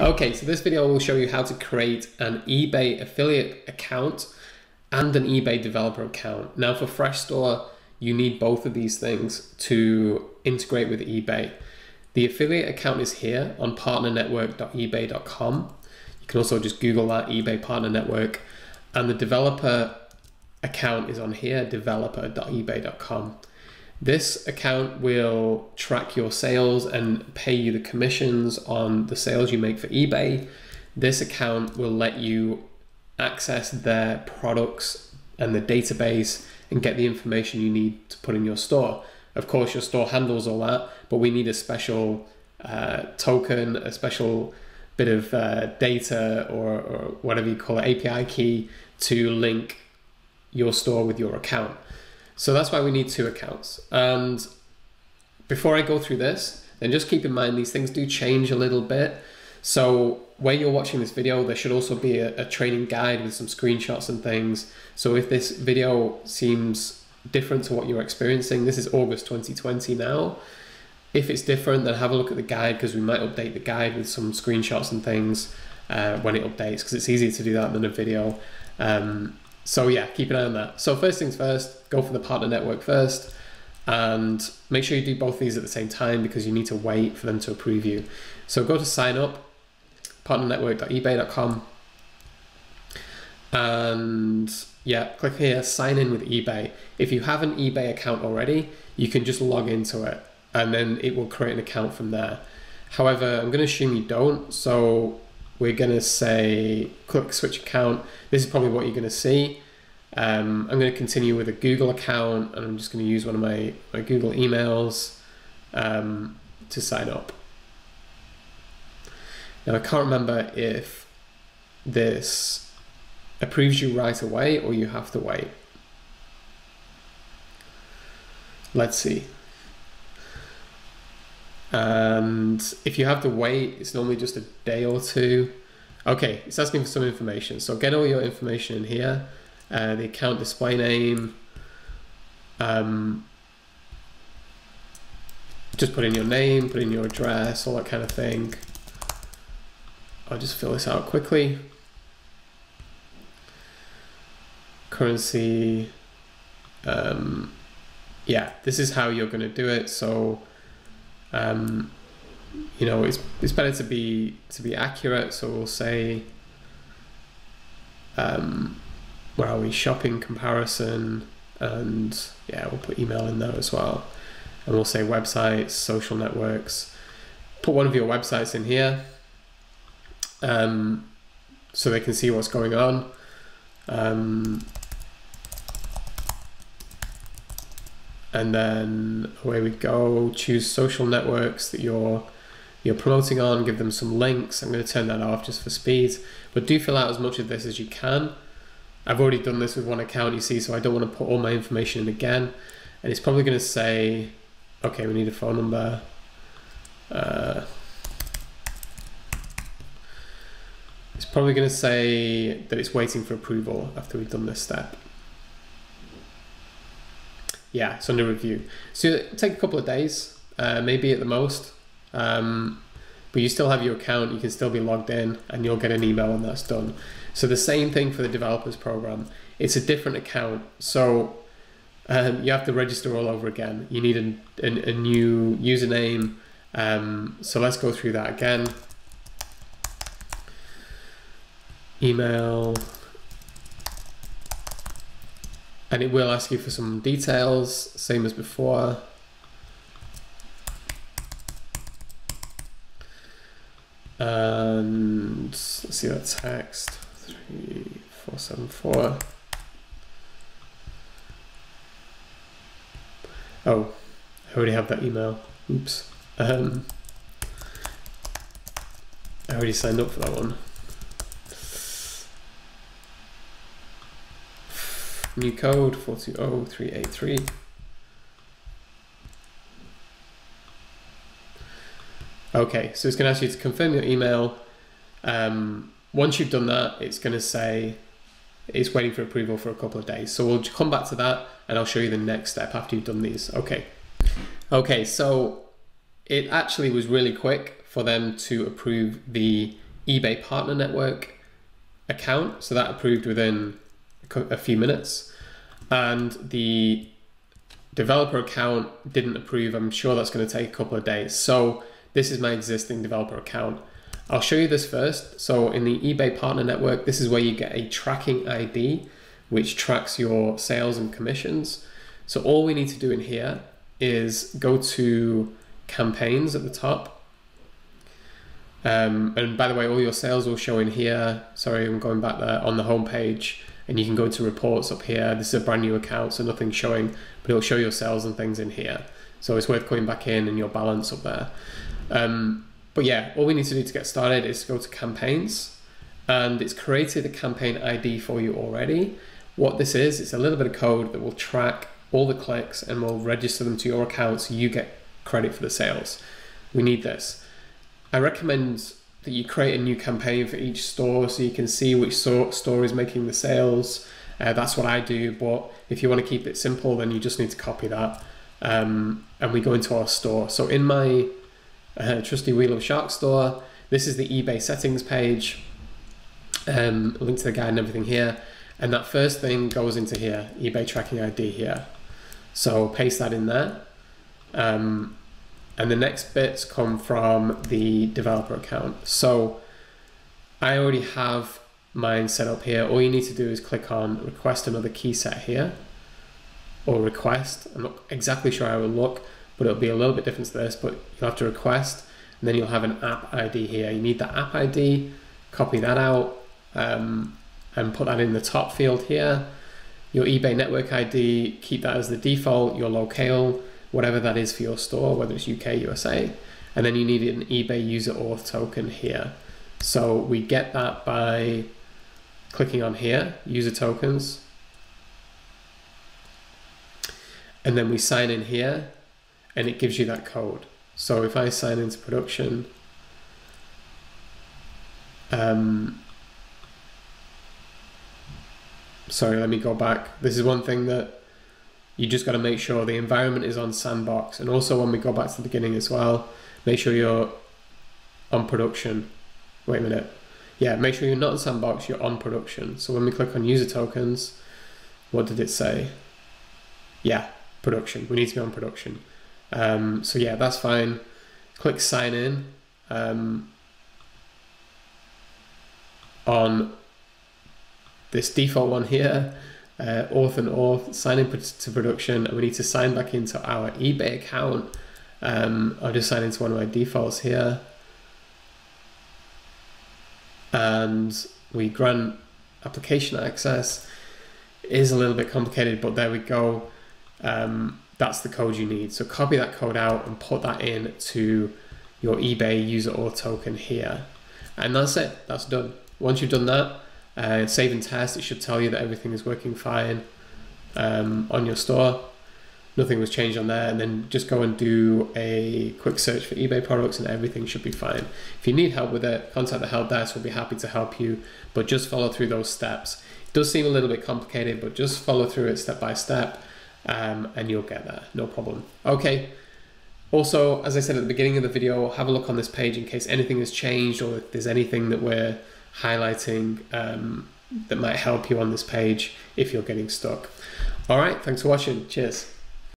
Okay, so this video will show you how to create an eBay affiliate account and an eBay developer account. Now for Fresh Store, you need both of these things to integrate with eBay. The affiliate account is here on partnernetwork.ebay.com. You can also just Google that eBay Partner Network. And the developer account is on here, developer.ebay.com. This account will track your sales and pay you the commissions on the sales you make for eBay. This account will let you access their products and the database and get the information you need to put in your store. Of course, your store handles all that, but we need a special uh, token, a special bit of uh, data or, or whatever you call it, API key to link your store with your account. So that's why we need two accounts. And before I go through this, then just keep in mind these things do change a little bit. So where you're watching this video, there should also be a, a training guide with some screenshots and things. So if this video seems different to what you're experiencing, this is August 2020 now. If it's different, then have a look at the guide because we might update the guide with some screenshots and things uh, when it updates because it's easier to do that than a video. Um, so yeah, keep an eye on that. So first things first, go for the partner network first and make sure you do both these at the same time because you need to wait for them to approve you. So go to sign up, partnernetwork.ebay.com and yeah, click here, sign in with eBay. If you have an eBay account already, you can just log into it and then it will create an account from there. However, I'm going to assume you don't. So we're going to say click switch account. This is probably what you're going to see. Um, I'm going to continue with a Google account and I'm just going to use one of my, my Google emails um, to sign up. Now I can't remember if this approves you right away or you have to wait. Let's see. And if you have to wait, it's normally just a day or two. Okay, it's asking for some information. So get all your information in here. Uh, the account display name. Um, just put in your name, put in your address, all that kind of thing. I'll just fill this out quickly. Currency. Um, yeah, this is how you're going to do it. So um, you know, it's, it's better to be to be accurate. So we'll say, um, where are we? Shopping comparison, and yeah, we'll put email in there as well, and we'll say websites, social networks. Put one of your websites in here, um, so they can see what's going on. Um, and then away we go choose social networks that you're you're promoting on give them some links i'm going to turn that off just for speed but do fill out as much of this as you can i've already done this with one account you see so i don't want to put all my information in again and it's probably going to say okay we need a phone number uh, it's probably going to say that it's waiting for approval after we've done this step yeah, it's under review. So take a couple of days, uh, maybe at the most. Um, but you still have your account, you can still be logged in, and you'll get an email when that's done. So the same thing for the developers program. It's a different account, so um, you have to register all over again. You need a, a, a new username. Um, so let's go through that again. Email and it will ask you for some details, same as before. And let's see that text, 3474. Oh, I already have that email. Oops. Um, I already signed up for that one. New code 420383. Okay, so it's going to ask you to confirm your email. Um, once you've done that, it's going to say it's waiting for approval for a couple of days. So we'll come back to that and I'll show you the next step after you've done these. Okay. Okay, so it actually was really quick for them to approve the eBay Partner Network account. So that approved within a few minutes. And the developer account didn't approve. I'm sure that's going to take a couple of days. So this is my existing developer account. I'll show you this first. So in the eBay Partner Network, this is where you get a tracking ID, which tracks your sales and commissions. So all we need to do in here is go to campaigns at the top. Um, and by the way, all your sales will show in here. Sorry, I'm going back there on the home page and you can go to reports up here. This is a brand new account, so nothing's showing, but it'll show your sales and things in here. So it's worth going back in and your balance up there. Um, but yeah, all we need to do to get started is go to campaigns and it's created a campaign ID for you already. What this is, it's a little bit of code that will track all the clicks and will register them to your account so you get credit for the sales. We need this. I recommend that you create a new campaign for each store so you can see which store is making the sales. Uh, that's what I do, but if you want to keep it simple, then you just need to copy that. Um, and we go into our store. So in my uh, trusty Wheel of Shark store, this is the eBay settings page. Um, link to the guide and everything here. And that first thing goes into here, eBay tracking ID here. So paste that in there. Um, and the next bits come from the developer account. So I already have mine set up here. All you need to do is click on request another key set here or request. I'm not exactly sure how it will look, but it'll be a little bit different to this, but you'll have to request and then you'll have an app ID here. You need that app ID, copy that out um, and put that in the top field here your eBay network ID, keep that as the default, your locale, whatever that is for your store, whether it's UK, USA, and then you need an eBay user auth token here. So we get that by clicking on here, user tokens, and then we sign in here and it gives you that code. So if I sign into production, um, sorry, let me go back. This is one thing that you just got to make sure the environment is on sandbox. And also when we go back to the beginning as well, make sure you're on production. Wait a minute. Yeah, make sure you're not on sandbox, you're on production. So when we click on user tokens, what did it say? Yeah, production. We need to be on production. Um, so yeah, that's fine. Click sign in um, on this default one here, uh, auth and auth, sign in to production, and we need to sign back into our eBay account. Um, I'll just sign into one of my defaults here. And we grant application access. It is a little bit complicated, but there we go. Um, that's the code you need. So copy that code out and put that in to your eBay user auth token here. And that's it, that's done. Once you've done that, uh, save and test, it should tell you that everything is working fine um, on your store. Nothing was changed on there, and then just go and do a quick search for eBay products, and everything should be fine. If you need help with it, contact the help desk. We'll be happy to help you, but just follow through those steps. It does seem a little bit complicated, but just follow through it step by step, um, and you'll get there. No problem. Okay. Also, as I said at the beginning of the video, have a look on this page in case anything has changed or if there's anything that we're highlighting um, that might help you on this page if you're getting stuck. All right, thanks for watching. Cheers.